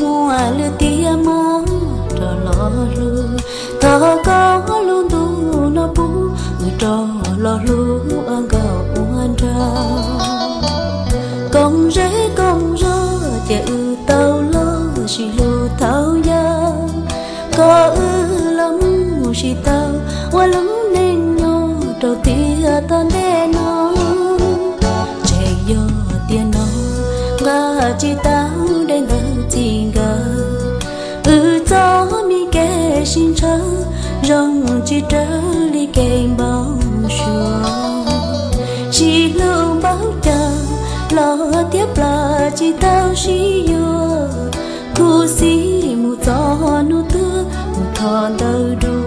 mua lư tia mơ, trò lò lư thơ có luôn tu, nó bú, người trò lò lư ăn gạo ăn ra. Con rễ con rơ chạy ư tao lơ, xì lô thao gia. Có ư lắm, xì tao qua lắm nên nhô trò tia tan đê nó. Chạy yo tia nó ga chi tao đê ngờ xin chớ rong chỉ trở đi kèm bao xua chỉ lưu bao chờ, lo tiếp là chỉ tao chỉ yo cu si một gió nu tư một thon đâu đua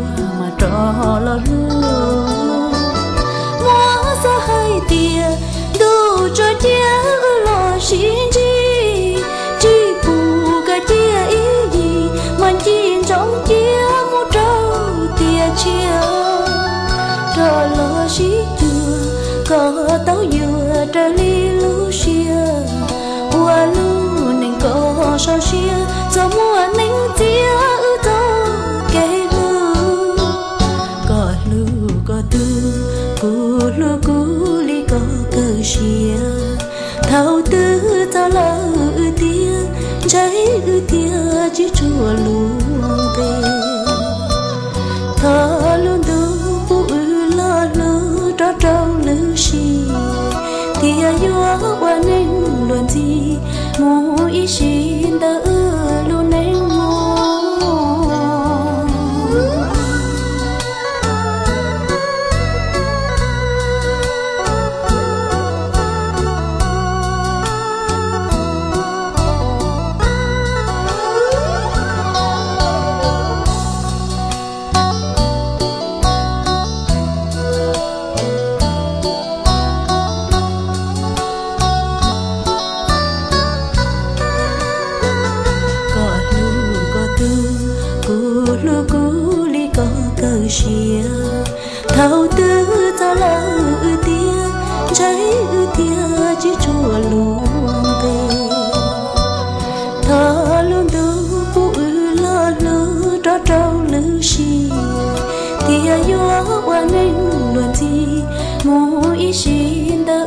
chiều trò lo xí chưa có tao vừa trở ly lu xia qua lu nên có sao xia cho mua nên tia ư cho kể lu có lu có tư cú lu cú ly có cơ xia thao tư thì yêu qua nên luôn gì mù ý xin đỡ cơ thao tư ta lỡ ư tia trái ư tia chỉ chùa luôn về thơ luôn đâu phụ ư lo lư cho trâu lư chi tia yo qua nên luôn gì mù ý xin đỡ